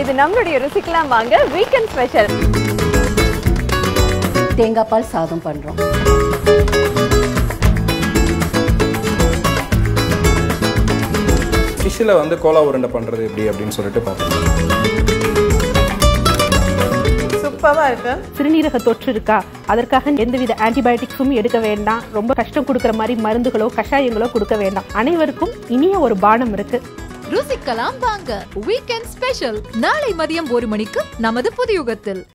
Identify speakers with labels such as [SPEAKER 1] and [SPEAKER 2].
[SPEAKER 1] இது நம்மளுடைய ருசிக்கலாம் வாங்க வீக்கெண்ட் ஸ்பெஷல்
[SPEAKER 2] தேங்காய் பால் சாதம் பண்ணுறோம்
[SPEAKER 3] ஃபிஷ்ஷில் வந்து கோலா உருண்டை பண்ணுறது எப்படி அப்படின்னு சொல்லிட்டு பார்த்தோம்
[SPEAKER 1] சூப்பரா இருக்கு.
[SPEAKER 4] சிறுநீரக தொற்று இருக்கா? அதற்காக எந்தவித ஆன்டிபயோட்டிக்ஸும் எடுக்க வேண்டாம். ரொம்ப கஷ்டம் கொடுக்குற மாதிரி மருந்துகளோ கஷாயங்களோ கொடுக்க வேண்டாம். அனைவருக்கும் இனிய ஒரு பானம் இருக்கு.
[SPEAKER 5] ருசிக்கலாம் வாங்க. வீக்கெண்ட் ஸ்பெஷல் நாளை மதியம் ஒரு மணிக்கு நமது புதியுகத்தில்.